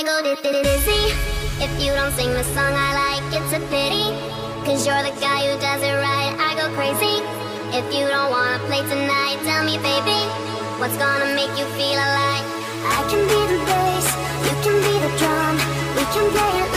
I go dizzy If you don't sing the song I like, it's a pity. Cause you're the guy who does it right, I go crazy. If you don't wanna play tonight, tell me baby What's gonna make you feel alive? I can be the bass, you can be the drum We can play it